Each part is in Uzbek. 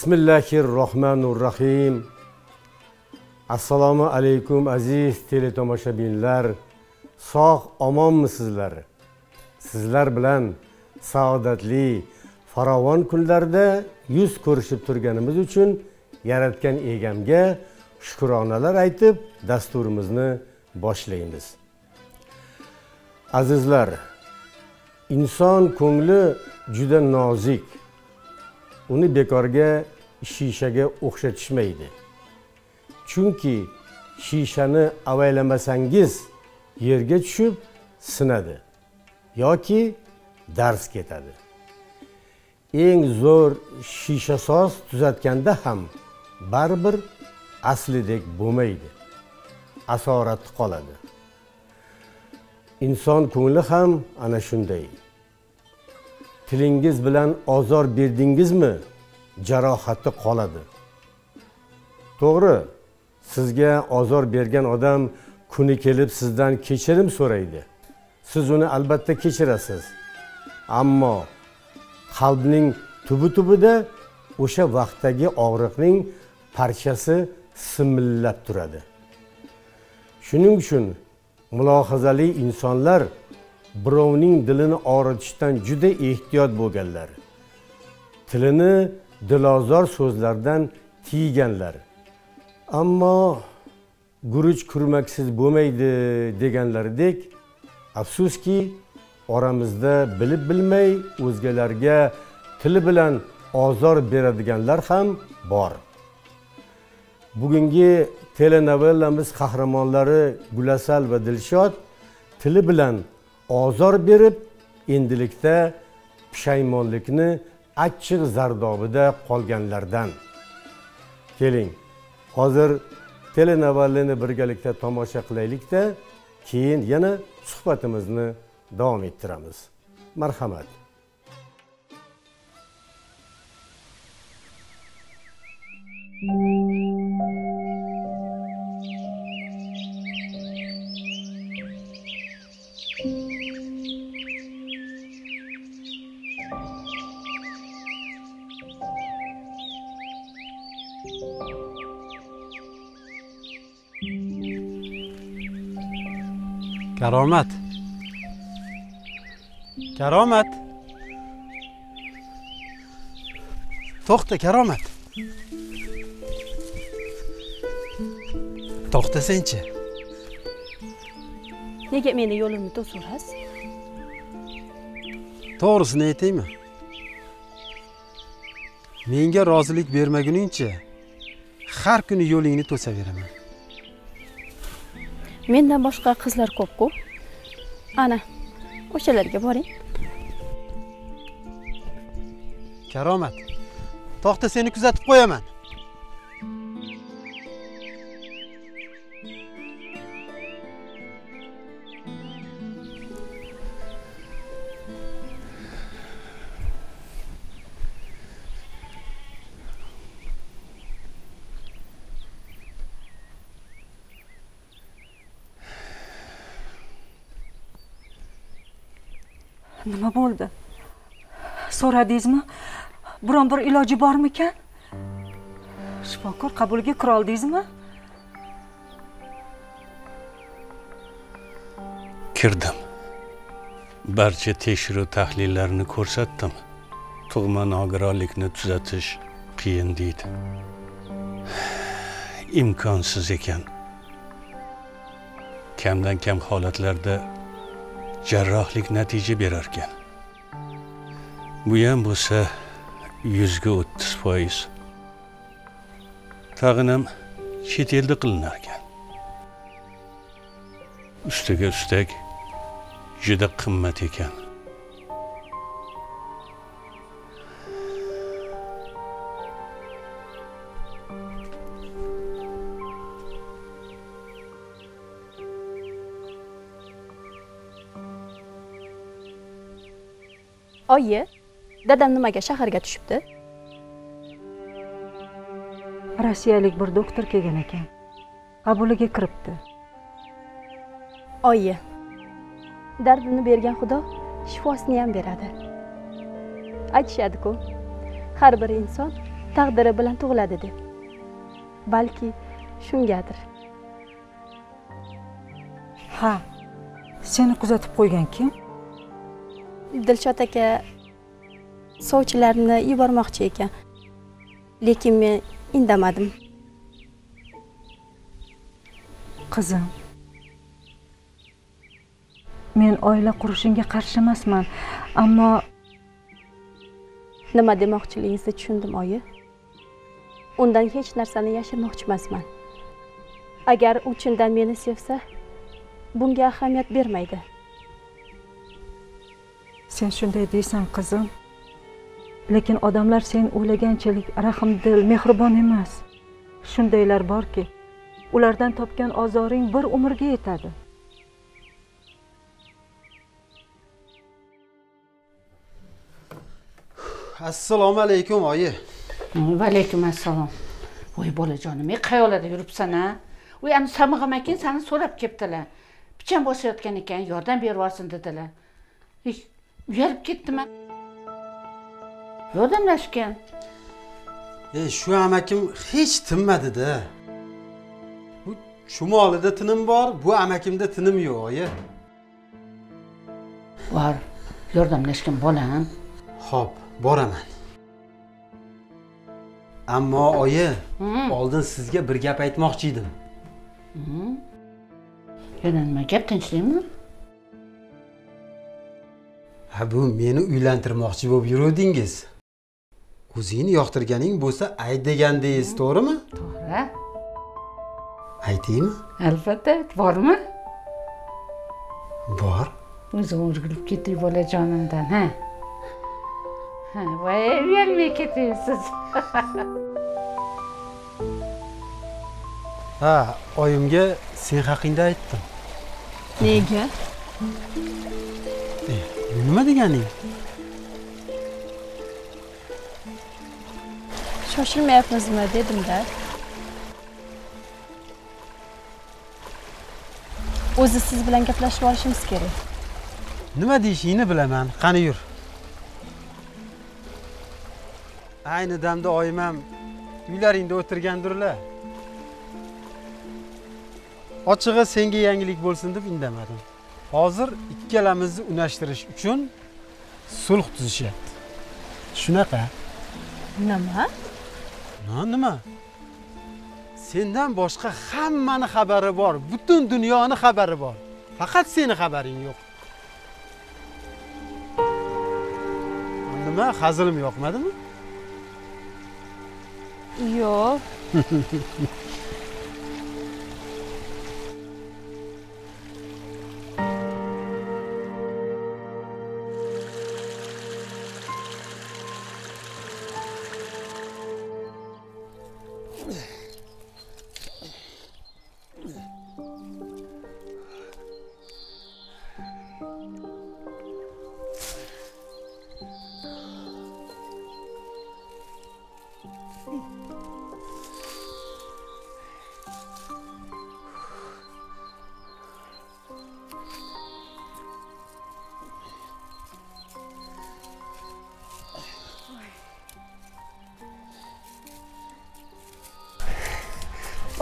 bismillahi rohmanir rohim assalomu alaykum aziz teletomoshabinlar. Sog' omonmisizlar sizlar bilan saodatli farovon kunlarda yuz ko'rishib turganimiz uchun yaratgan egamga shukronalar aytib dasturimizni boshlaymiz. Azizlar inson ko'ngli juda nozik. Uni bekorga shishaga o'xshatishmaydi. Chunki shishani avaylamasangiz yerga tushib sinadi yoki dars ketadi. Eng zo'r shishasoz tuzatganda ham baribir aslidek bo'lmaydi asorati qoladi. Inson ko'ngli ham ana shunday. Tilingiz bilan ozor berdingizmi? Jarohati qoladi. To'g'ri sizga ozor bergan odam kuni kelib sizdan kechirim so'raydi. Siz uni albatta kechirasiz. Ammo qalbning tubi tubida o'sha vaqtdagi og'riqning parchasi simillab turadi. Shuning uchun mulohazali insonlar birovning dilini og'ritishdan juda ehtiyot bo'lganlar. Tilini dilozor so'zlardan tiyganlar. Ammo guruch kurmaksiz bo'lmaydi deganlaridek afsuski oramizda bilib bilmay o'zgalarga tili bilan ozor beradiganlar ham bor. Bugungi telenovellamiz qahramonlari gulasal va dilshod tili bilan ozor berib endilikda pushaymonlikni achchiq zardobida qolganlardan. Keling hozir telenovellani birgalikda tomosha qilaylikda keyin yana suhbatimizni davom ettiramiz. Marhamat. Karomat. Karomat. To'xta karomat. To'xtasangchi nega meni yo'limni to'saverasiz to'g'risini aytaymi? Menga rozilik bermaguningcha har kuni yo'lingni to'saveraman. Mendan boshqa qizlar ko'pku ana o'shalarga boring. Karomat to'xta seni kuzatib qo'yaman. Nima bo'ldi? So'radingizmi? Biron bir iloji bormikan? Shifokor qabuliga kira oldingizmi kirdim. Barcha tekshiruv tahlillarni ko'rsatdim. Tug'ma nogironlikni tuzatish qiyin deydi. Imkonsiz ekan. Kamdan kam holatlarda jarrohlik natija berarkan. Bu ham bo'lsa yuzga o'ttiz foiz. Tag'in ham chet elda qilinarkan. Ustiga ustak juda qimmat ekan. Oyi dadam nimaga shaharga tushibdi? Rossiyalik bir doktor kelgan ekan qabuliga kiribdi. Oyi dardini bergan xudo shifosini ham beradi. Aytishadi-ku har bir inson taqdiri bilan tug'iladi deb. Balki shungadir. Ha seni kuzatib qo'ygan kim dilshod aka sovchilarni yubormoqchi ekan. Lekin men indamadim. Qizim men oila qurishingga qarshi emasman ammo nima demoqchiligingizni tushundim oyi. Undan hech narsani yashirmoqchi emasman. Agar u chindan meni sevsa bunga ahamiyat bermaydi sen shunday deysan qizim. Lekin odamlar sen o'ylaganchalik rahmdil mehribon emas. Shundaylar borki ulardan topgan ozoring bir umrga yetadi. Assalomu alaykum oyi. Vaalaykum assalom voy bolajonim e qayoqlarda yuribsan a? Voy ani samig'im akin sani so'rab kelibdilar pichan bosayotgan ekan yordam berib yuborsin dedilar uyalib ketdiman. Yordamlashgan e shu amakim hech tinmadida. Bu chumolida tinim bor bu amakimda tinim yo'q oyi bor yordamlashgan bolam. Ho'p boraman. Ammo oyi Hmm. oldin sizga bir gap aytmoqchi edim. Yana nima gap tinchlikmi ha bu meni uylantirmoqchi bo'lib yuruvdingiz. O'zingni yoqtirganing bo'lsa ayt degandingiz to'g'rimi? To'g'ri. Aytaymi? Albatta bormi? Bor. O'zim o'rgilib ketdik bolajonimdan ha? Ha voy uyalmay ketyapsiz. Ha oyimga sen haqingda aytdim. Nega nima deganing? Shoshilmayapmizmi dedimda o'zi siz bilan gaplashib olishimiz kerak. Nima deyishingni bilaman qani yur. Ayni damda oyim ham uylaringda o'tirgandirlar. Ochig'i senga yangilik bo'lsin deb indamadim hozir ikkalamizni unashtirish uchun sulh tuzishyapti. Shunaqa? Nima? Na nima? Sendan boshqa hammani xabari bor butun dunyoni xabari bor. Faqat seni xabaring yo'q. Nima hazilim yoqmadimi? Yo'q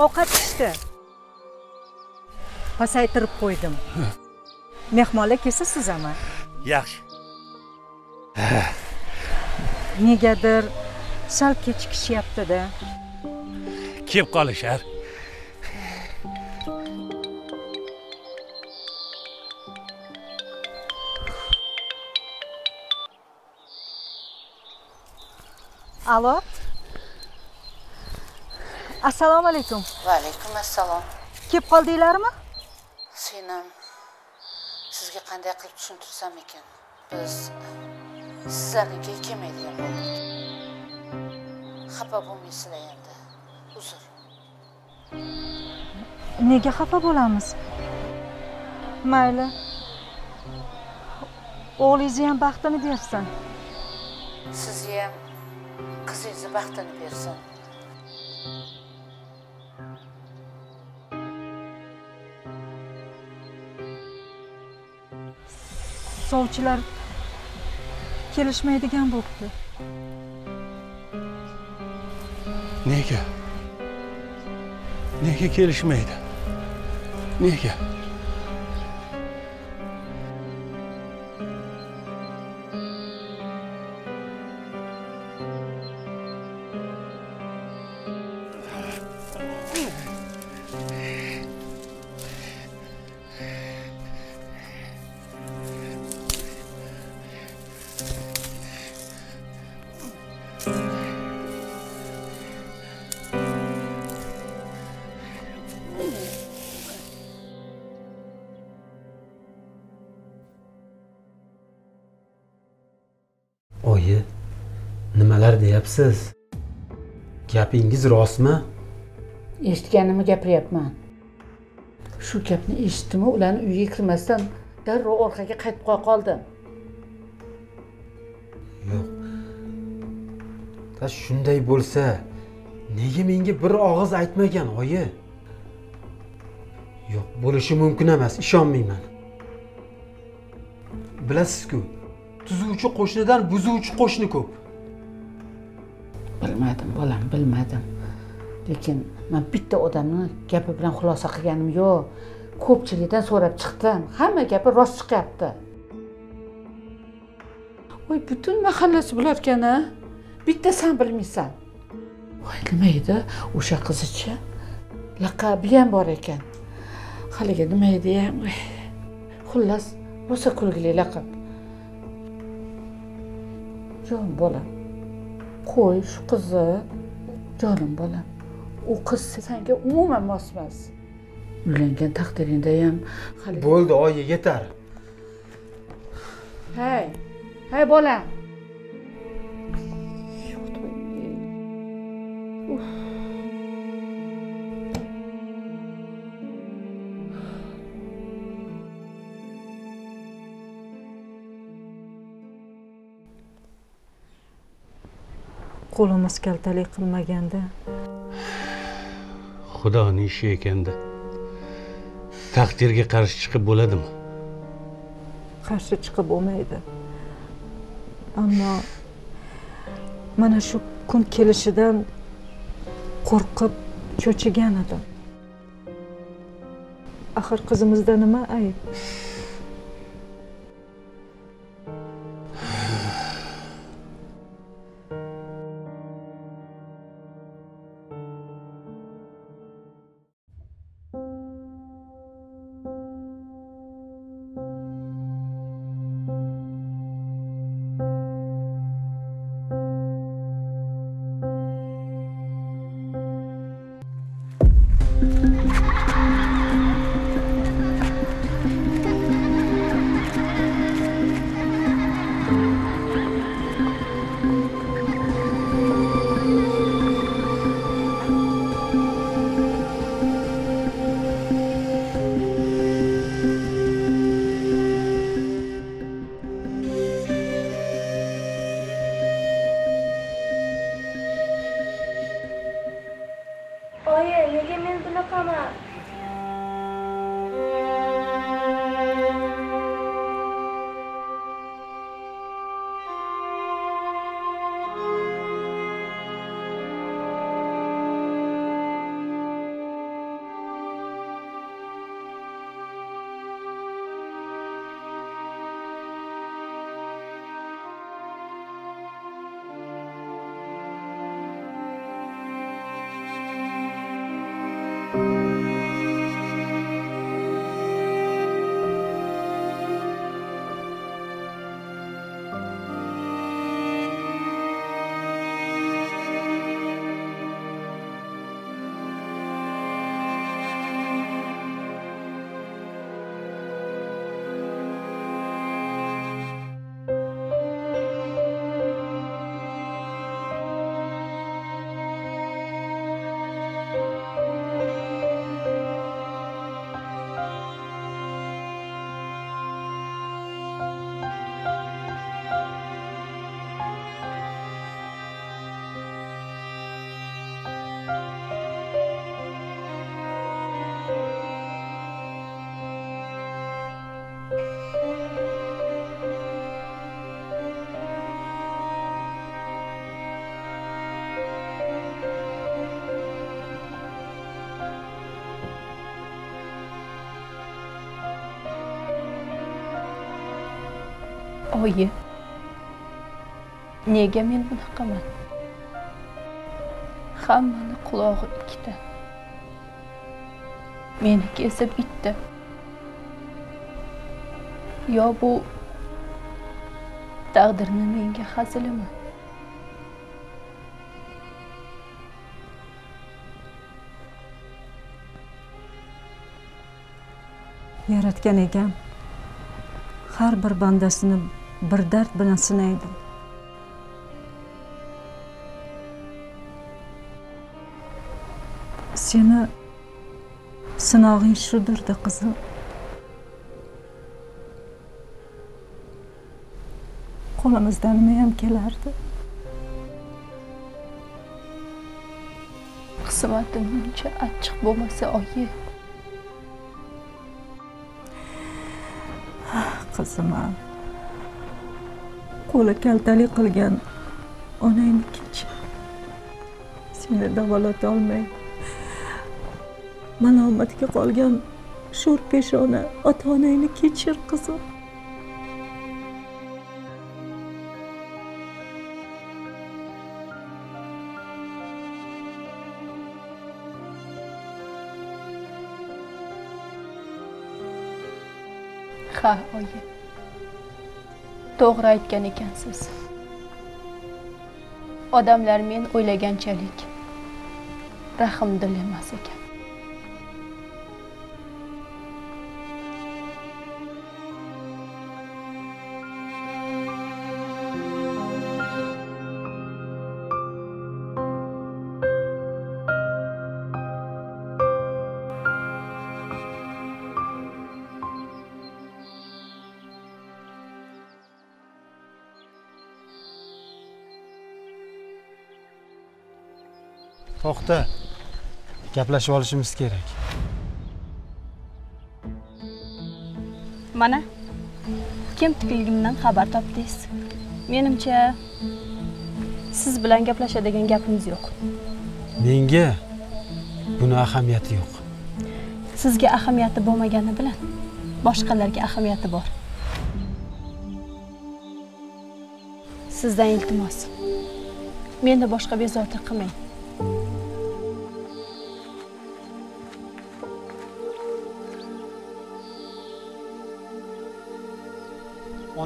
ovqat pishdi. Pasaytirib qo'ydim. Mehmonlar kelsa suzaman yaxshi. Negadir sal kechikishyaptida. Kelib qolishar assalomu alaykum. Vaalaykum assalom. Kelib qoldinglarmi? Senam sizga qanday qilib tushuntirsam ekan? Biz sizlarnikiga kelmaydigan bo'ldik xafa bo'lmaysizlar endi. Uzr. Nega xafa bo'lamiz? Mayli. O'g'lingizni ham baxtini bersin. Sizni ham qizingizni baxtini bersin sovchilar kelishmaydigan bo'libdi. Nega? Nega kelishmaydi? Nega? Deyapsiz gapingiz rostmi? Eshitganimni gapiryapman. Shu gapni eshitdimu ularni uyiga kirmasdan darrov orqaga qaytib qo'ya qoldim. Yo'q. Da shunday bo'lsa nega menga bir og'iz aytmagan oyi? Yo'q bo'lishi mumkin emas ishonmayman. Bilasizku tuzuvchi qo'shnidan buzuvchi qo'shni ko'p bilmadim bolam bilmadim. Lekin man bitta odamni gapi bilan xulosa qilganim yo'q. Ko'pchilikdan so'rab chiqdim. Hamma gapi rost chiqyapti. Voy butun mahallasi bilarkan a bitta san bilmaysan. Voy nima edi? O'sha qizichi laqabi ham bor ekan. Haligi nima edi ya voy. xullas rosa kulgili laqab. Jon bolam qo'y shu qizni jonim bolam u qiz senga umuman mos emas uylangan taqdiringda ham hali bo'ldi oyi yetar hey hey bolam qo'limiz kaltalik qilmaganda. Xudoni ishi ekanda. Taqdirga qarshi chiqib bo'ladimi? Qarshi chiqib bo'lmaydi. Ammo mana shu kun kelishidan qo'rqib cho'chigan edim. Axir qizimizda nima ayb oyi. Nega men bunaqaman? Hammani qulog'i ikkita. Meniki esa bitta yo bu taqdirni menga hazilimi? Yaratgan egam har bir bandasini bir dard bilan sinaydi seni sinog'ing shudirdi qizim. Qo'limizdan nima ham kelardi? Qismatim buncha achchiq bo'lmasa oyi. Ah, qizim a qo'li kaltalik qilgan onangnikichi seni davolotolmay malomatga qolgan sho'r peshona ota onangni kechir qizim. Ha oyi. To'g'ri aytgan ekansiz. Odamlar men o'ylaganchalik rahmdil emas ekan. Gaplashib olishimiz kerak. Mana kim tikligimdan xabar topdingiz? Menimcha siz bilan gaplashadigan gapimiz yo'q. Menga buni ahamiyati yo'q. Sizga ahamiyati bo'lmagani bilan boshqalarga ahamiyati bor. Sizdan iltimos. Meni boshqa bezovta qilmang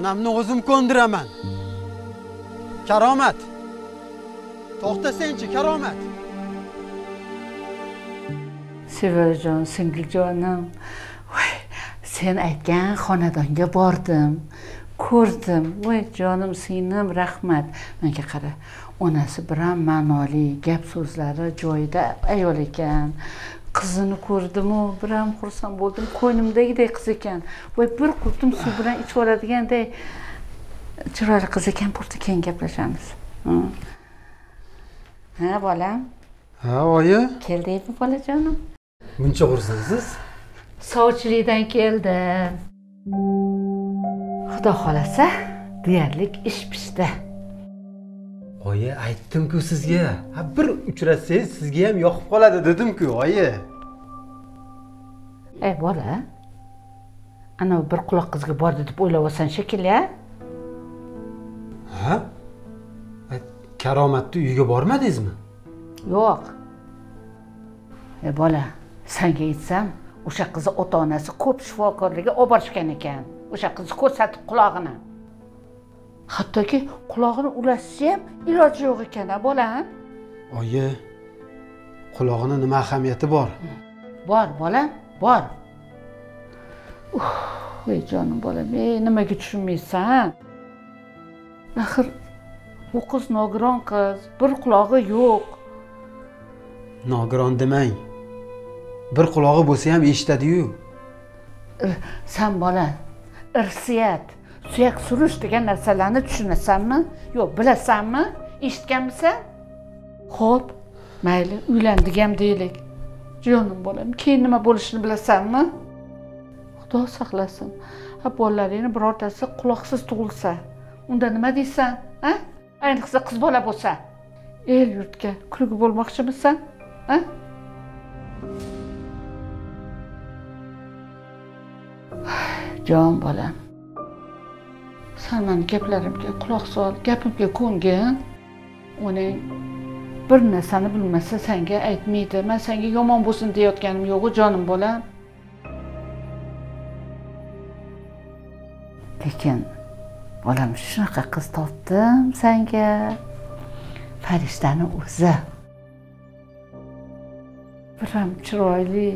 onamni o'zim ko'ndiraman. Karomat. To'xtasangchi karomat. Sevarajon singiljonim voy sen aytgan xonadonga bordim ko'rdim. Voy jonim singlim rahmat. Menga qara onasi biram ma'noli gap so'zlari joyida ayol ekan. Qizini ko'rdimu biram xursand bo'ldim ko'nglimdagidek qiz ekan. Voy bir qultum suv bilan ichib yuboradigandek chiroyli qiz ekan bo'ldi keyin gaplashamiz. Ha bolam? Ha oyi? Keldingmi bolajonim? Muncha xursandsiz? Sovchilikdan keldim. Xudo xohlasa deyarli ish pishdi oyi aytdim-ku sizga. Ha bir uchratsangiz sizga ham yoqib qoladi dedim-ku oyi. Ey bola anavi bir quloq qizga bordi deb o'ylayapsan shekilli a ha? Ay, karomatni uyiga bormadingizmi? Yo'q. Ey bola sanga aytsam o'sha qizni ota onasi ko'p shifokorlarga olib borishgan ekan. O'sha qizni ko'rsatib qulog'ini hattoki qulog'ini ulashishga ham iloji yo'q ekan a bola a? oyi qulog'ini nima ahamiyati bor? Bor bolam bor. Ey jonim bolam ey nimaga tushunmaysan? Axir u qiz nogiron qiz bir qulog'i yo'q. Nogiron demang. Bir qulog'i bo'lsa ham eshitadiyu. San bola irsiyat suyak surish degan narsalarni tushunasanmi yo'q bilasanmi? Eshitganmisan ho'p mayli uylandik ham deylik. Jonim bolam keyin nima bo'lishini bilasanmi? Xudo saqlasin. Ha bolalaringni birortasi quloqsiz tug'ilsa unda nima deysan a ayniqsa qiz bola bo'lsa. El yurtga kulgi bo'lmoqchimisan a jon bolam. San mani gaplarimga quloq sol gapimga ko'ngin uning bir narsani bilmasa senga aytmaydi man senga yomon bo'lsin deyayotganim yo'qu jonim bolam. Lekin bolam shunaqa qiz topdim senga. Farishtani o'zi. Biram chiroyli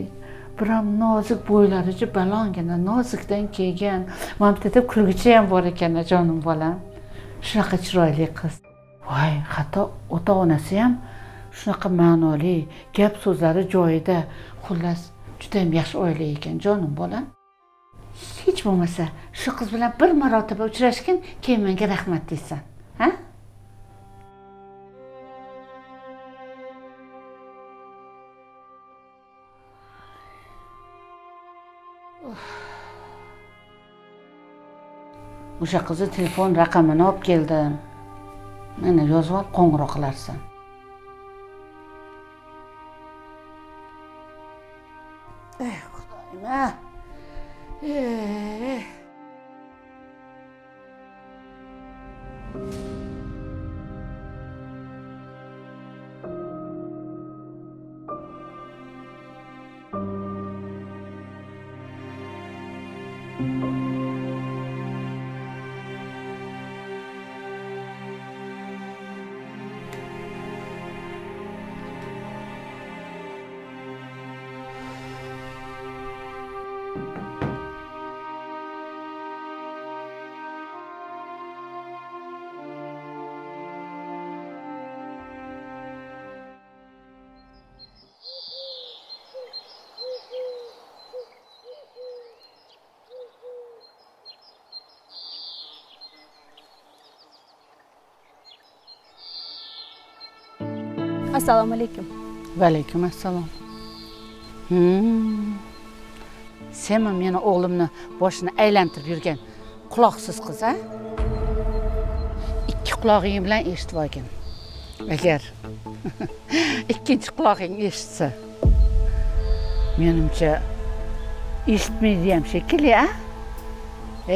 biram nozik bo'ylarichi balongina nozikdan kelgan. Mana bitta deb kulgichi ham bor ekan jonim bolam. Shunaqa chiroyli qiz. Voy hatto ota onasi ham shunaqa ma'noli gap so'zlari joyida xullas judayam yaxshi oila ekan jonim bolam. Hech bo'lmasa shu qiz bilan bir marotaba uchrashgin keyin menga rahmat deysan ha? O'sha qizni telefon raqamini olib keldim. Mana yozib olib qo'ng'iroq qilarsan. Ey xudoyim a assalomu alaykum vaalaykum assalom. Hmm. senmi meni o'g'limni boshini aylantirib yurgan quloqsiz qiz a ikki qulog'ing bilan eshitib olgin. Agar ikkinchi qulog'ing eshitsa menimcha eshitmaydi ham shekilli a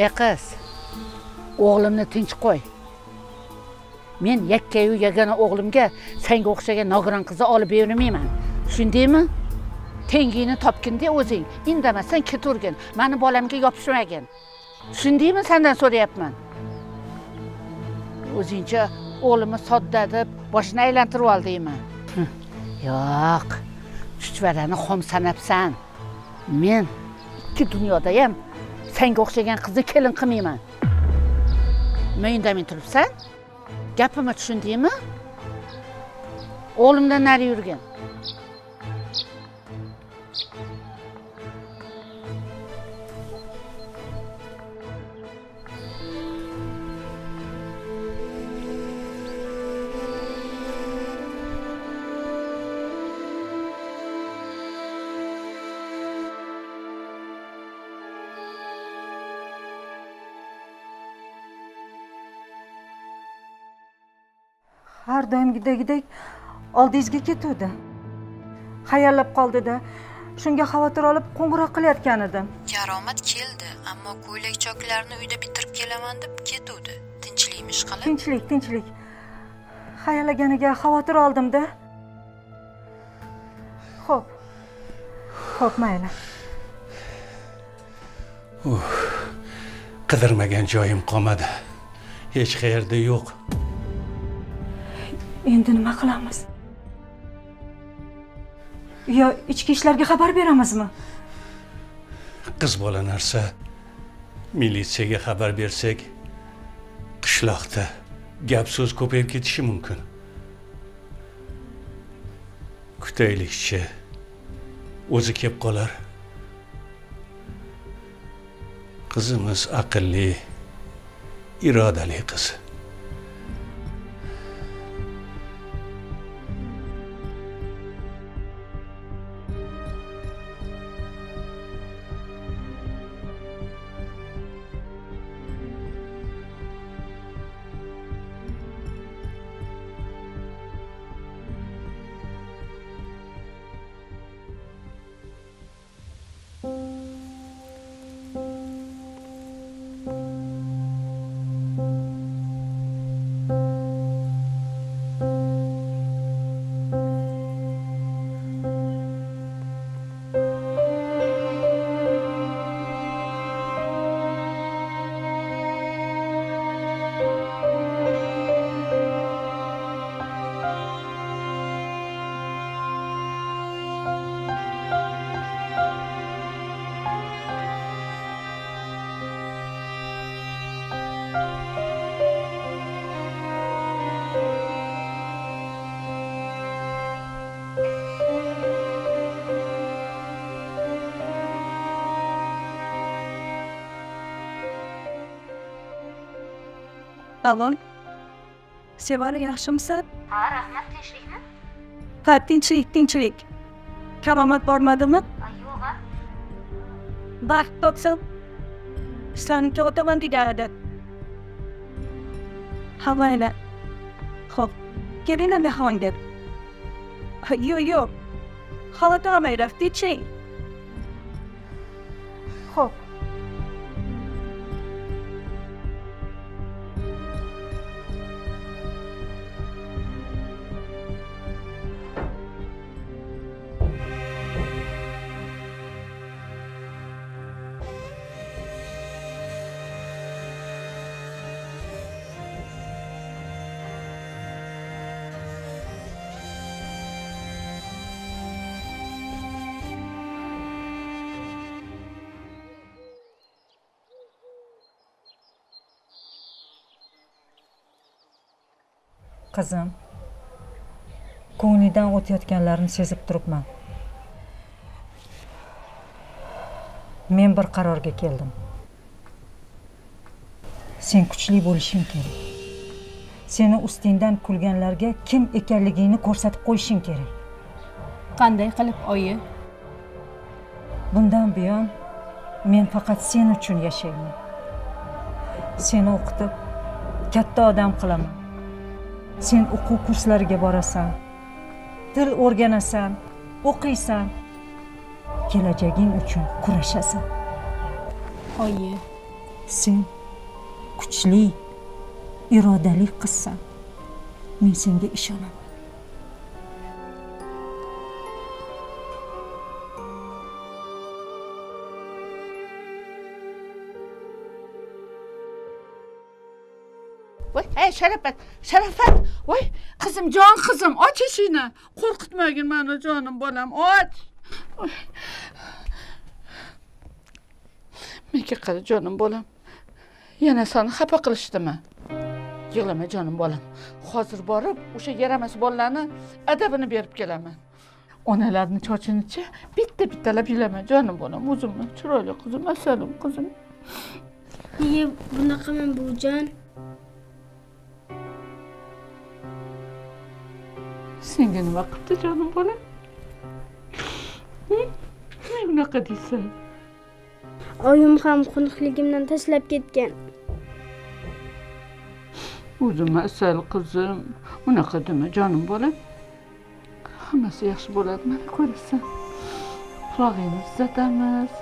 ey qiz o'g'limni tinch qo'y. Men yakkayu yagona o'g'limga senga o'xshagan nogiron qizni olib bermayman tushundingmi? Tengingni topginda o'zing. Indamasdan ketavergin mani bolamga yopishmagin. Tushundingmi? Sendan so'rayapman. O'zingcha o'g'limni sodda deb boshini aylantirib oldingmi deyman. Yo'q. Chuchvarani xom sanabsan. Men ikki dunyoda ham senga o'xshagan qizni kelin qilmayman. Nima indamay turibsan? Gapimni tushundingmi o'g'limdan nari yurgin. Har doimgidagidek oldingizga ketuvdi. Hayallab qoldida shunga xavotir olib qo'ng'iroq qilayotgan edim. Karomat keldi ammo ko'ylak choklarni uyda bitirib kelaman deb ketuvdi. Tinchlikmi ishqilib tinchlik tinchlik. Hayallaganiga xavotir oldimda ho'p ho'p mayli. Qidirmagan joyim qolmadi. Hech qayerda yo'q endi nima qilamiz? Yo ichki ishlarga xabar beramizmi? Qiz bola narsa. Militsiyaga xabar bersak qishloqda gap so'z ko'payib ketishi mumkin. Kutaylikchi o'zi kelib qolar. Qizimiz aqlli irodali qiz. Alon. Sevara yaxshimisan? ha rahmat tinchlikmi Ha, tinchlik, tinchlik. Karomat bormadimi? yo'q a Baxt topsam, ishlarni o'taman deganidi. Ha, mayli. Xo'p, kelinglar mehmonga. Ha, Yo'q, yo'q. Xavotir olmanglar, tinchlik. Qizim ko'nglidan o'tayotganlarini sezib turibman. Men bir qarorga keldim. Sen kuchli bo'lishing kerak. Seni ustingdan kulganlarga kim ekanligingni ko'rsatib qo'yishing kerak. Qanday qilib oyi? Bundan buyon men faqat sen uchun yashayman. Seni o'qitib katta odam qilaman sen o'quv kurslariga borasan. Til o'rganasan o'qiysan. Kelajaging uchun kurashasan. Oyi. Sen kuchli irodali qizsan. Men senga ishonaman voy ey sharafat sharafat voy. Qizim jon qizim och eshikni qo'rqitmagin mani jonim bolam och. Menga qara jonim bolam. Yana seni xafa qilishdimi? Yig'lama jonim bolam. Hozir borib o'sha yaramas bolalarni adabini berib kelaman. Onalarni chochinichi bitta bittalab yig'lama jonim bolam o'zimni chiroyli qizim asalim qizim. Nega bunaqaman buvijon senga nima qilibdi jonim bolam bunaqa deysan oyim ham xunukligimdan tashlab ketgan. O'zim asal qizim unaqa dema jonim bolam hammasi yaxshi bo'ladi mana ko'rasan. Qulog'ingni tuzatamiz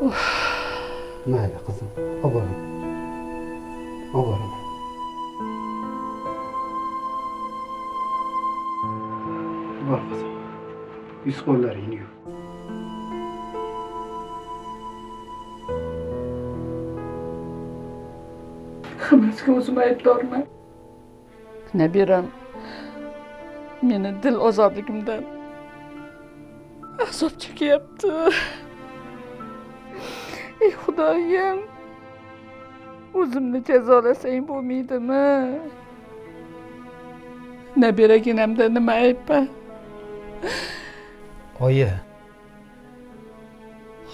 mayli qizim oboraman oboraman bor qizim yuz qo'llaringni yuv hammasiga o'zim aybdorman nabiram meni dil ozodligimdan azob chekyapti xudoyim o'zimni jazolasang bo'lmaydimi nabiraginamda nima ayb bor oyi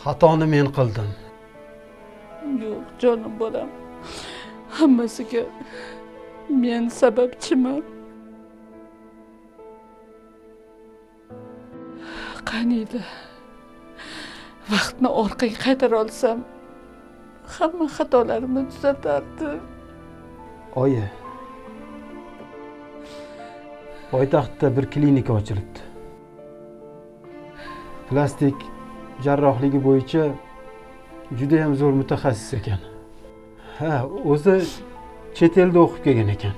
xatoni men qildim yo'q jonim bolam hammasiga men sababchiman qaniydi vaqtni orqaga qaytara olsam hamma xatolarimni tuzatardi. Oyi. Poytaxtda bir klinika ochilibdi. Plastik jarrohligi bo'yicha judayam zo'r mutaxassis ekan. Ha o'zi chet elda o'qib kelgan ekan.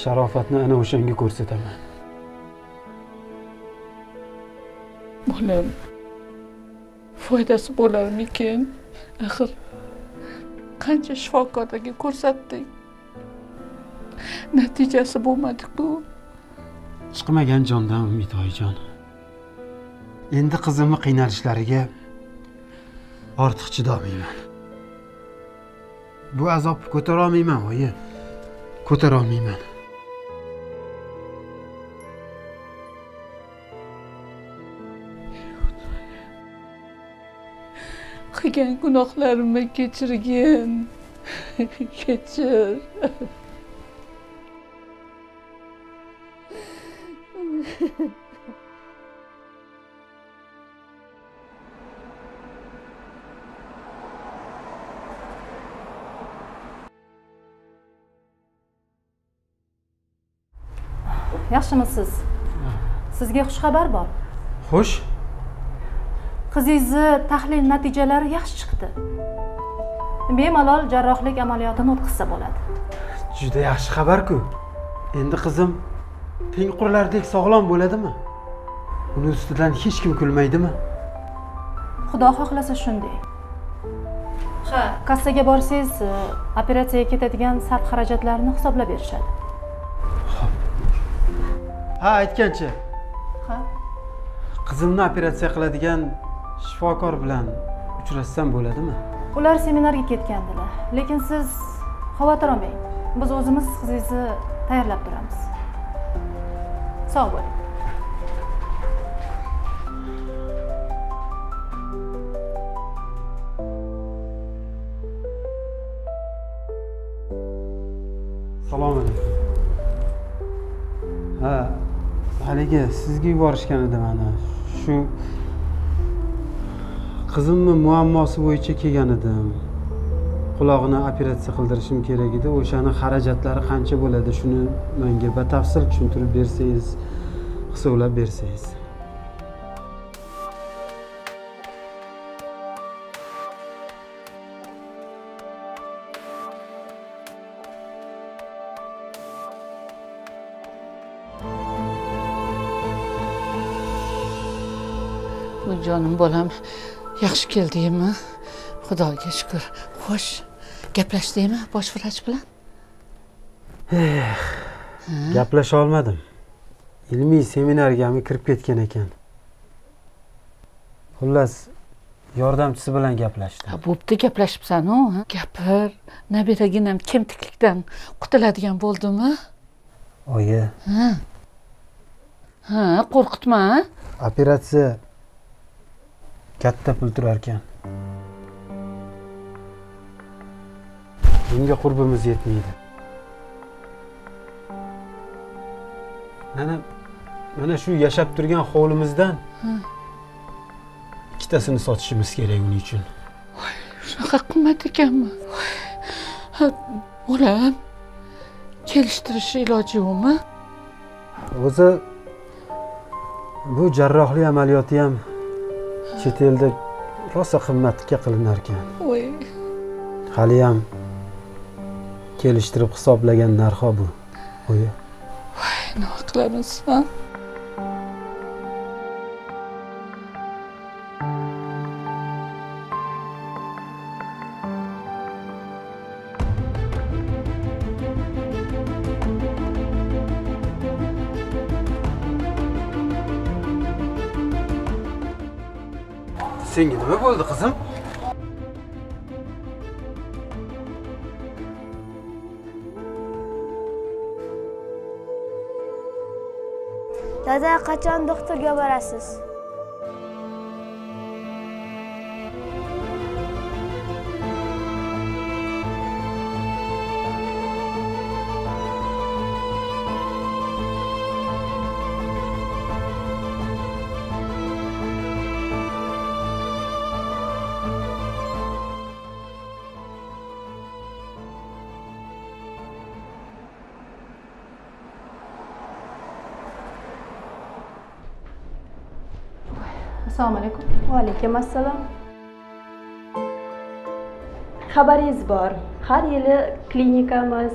Sharofatni ana o'shanga ko'rsataman. Bolam foydasi bo'larmikin axir qancha shifokorlarga ko'rsatdik? Natijasi bo'lmadiku chiqmagan jondan umid oyijon. Endi qizimni qiynalishlariga ortiq chidolmayman. Bu azobni ko'tarolmayman oyi. Ko'tarolmayman. Qilgan gunohlarimni kechirgin kechir. Yaxshimisiz? Sizga xushxabar bor. Xo'sh qizingizni tahlil natijalari yaxshi chiqdi. Bemalol jarrohlik amaliyotini o'tkazsa bo'ladi. Juda yaxshi xabar-ku endi qizim tengqurlardek sog'lom bo'ladimi? Uni ustidan hech kim kulmaydimi? Xudo xohlasa shunday. Ha kassaga borsangiz e, operatsiyaga ketadigan sarf xarajatlarni hisoblab berishadi. Ha aytgancha. Ha? Qizimni operatsiya qiladigan shifokor bilan uchrashsam bo'ladimi? Ular seminarga ketgandilar lekin siz xavotir olmang. Biz o'zimiz qizingizni tayyorlab turamiz. Sog' bo'ling. Assalomu alaykum. Ha haligi sizga yuborishgan edi mani shu qizimni muammosi bo'yicha kelgan edim. Qulog'ini operatsiya qildirishim kerak edi. O'shani xarajatlari qancha bo'ladi shuni menga batafsil tushuntirib bersangiz hisoblab bersangiz. Jonim bolam yaxshi keldingmi? Xudoga shukur xo'sh gaplashdingmi bosh vrach bilan? Gaplasha olmadim. Ilmiy seminargami kirib ketgan ekan. Xullas yordamchisi bilan gaplashdim. Bo'pti gaplashibsanu gapir nabiraginam kemtiklikdan qutuladigan bo'ldimi? Oyi. Ha? Qo'rqitma operatsiya katta pul turar ekan bunga qurbimiz yetmaydi. Mana mana shu yashab turgan hovlimizdan ikkitasini sotishimiz kerak uning uchun. Shunaqa qimmat ekanmi? Bolam kelishtirish iloji yo'qmi? O'zi bu jarrohlik amaliyoti ham chet elda rosa qimmatga qilinar ekan voy haliyam kelishtirib hisoblagan narxi bu oyi nima qilamiz ha senga nima bo'ldi qizim dada qachon doktorga borasiz assalomu alaykum. Va alaykum assalom xabaringiz bor. Har yili klinikamiz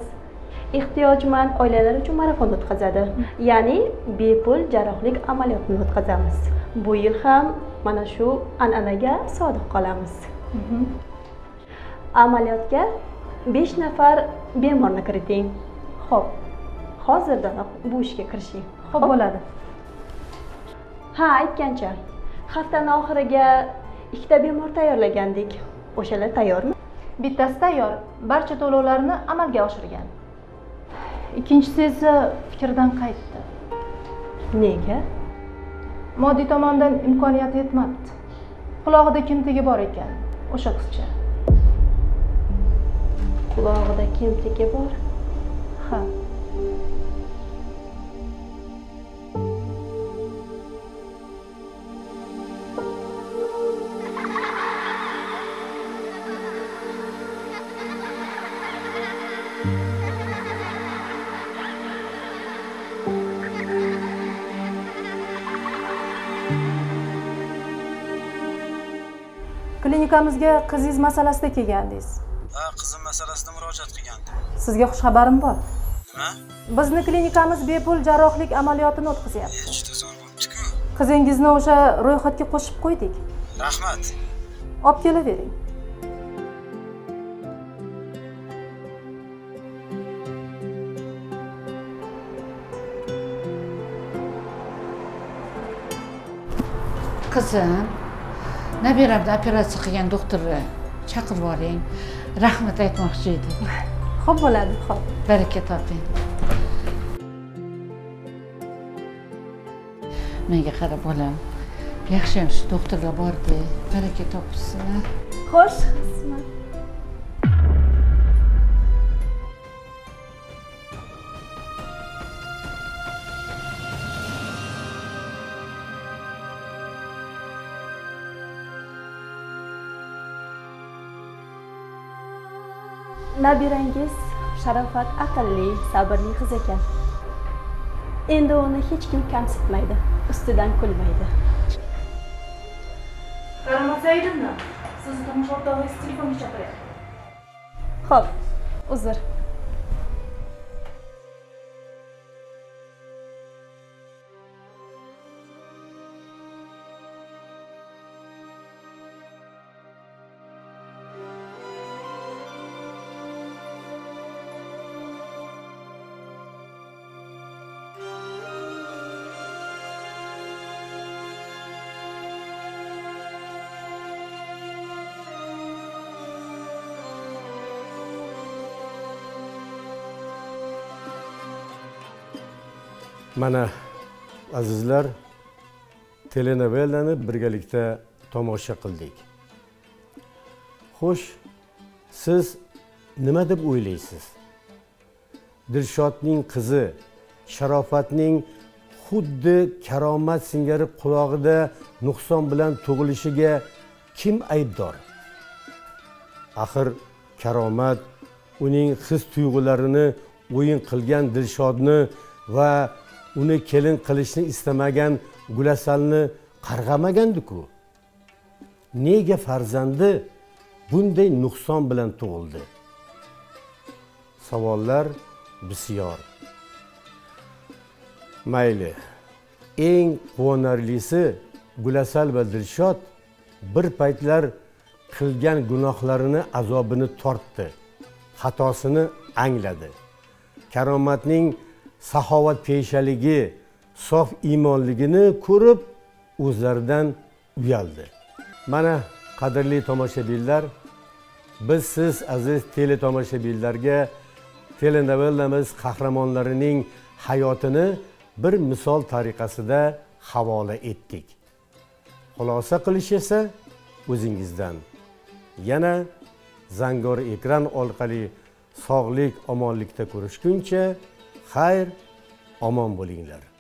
ehtiyojmand oilalar uchun marafon o'tkazadi. Ya'ni bepul jarrohlik amaliyotini o'tkazamiz. Bu yil ham mana shu an'anaga sodiq qolamiz. Amaliyotga besh nafar bemorni kiriting. Ho'p hozirdanoq bu ishga kirishing. Ho'p bo'ladi. Ha aytgancha haftani oxiriga ikkita bemor tayyorlagandik. O'shalar tayyormi? Bittasi tayyor. Barcha to'lovlarni amalga oshirgan. Ikkinchisi esa fikridan qaytdi. Nega? Moddiy tomondan imkoniyati yetmabdi. Qulog'ida kimtigi bor ekan? O'sha qizcha. Qulog'ida kemtigi bor? Ha klinikamizga qizingiz masalasida kelgandingiz. Ha qizim masalasida murojaat qilgandim sizga xushxabarim bor. Nima? Bizni klinikamiz bepul jarrohlik amaliyotini o'tkazayapti. Juda zo'r bo'libdiku. Qizingizni o'sha ro'yxatga qo'shib qo'ydik. Rahmat. Olib kelavering. Qizim nabiramni operatsiya qilgan doktorni chaqirib yuboring rahmat aytmoqchi edi. Ho'p bo'ladi ho'p baraka toping. Menga qara bolam yaxshiyam shu doktorga bordi. Baraka topishsin xo'sh nabirangiz sharofat aqlli sabrli qiz ekan. Endi uni hech kim kamsitmaydi ustidan kulmaydi. Saidovna sizni turmush o'rtog'ingiz telefonga chaqiryapti ho'p uzr mana azizlar telenovelani birgalikda tomosha qildik. Xo'sh siz nima deb o'ylaysiz? Dilshodning qizi sharofatning xuddi karomat singari qulog'ida nuqson bilan tug'ilishiga kim aybdor? Axir karomat uning his tuyg'ularini o'yin qilgan dilshodni va uni kelin qilishni istamagan gulasalni qarg'amagandiku. Nega farzandi bunday nuqson bilan tug'ildi? Savollar bisyor. Mayli eng quvonarlisi gulasal va dilshod bir paytlar qilgan gunohlarini azobini tortdi xatosini angladi. Karomatning saxovatpeshaligi sof iymonligini ko'rib o'zlaridan uyaldi. Mana qadrli tomoshabinlar biz siz aziz teletomoshabinlarga telenovellamiz qahramonlarining hayotini bir misol tariqasida havola etdik. Xulosa qilish esa o'zingizdan. Yana zangor ekran orqali sog'lik omonlikda ko'rishguncha xayr omon bo'linglar.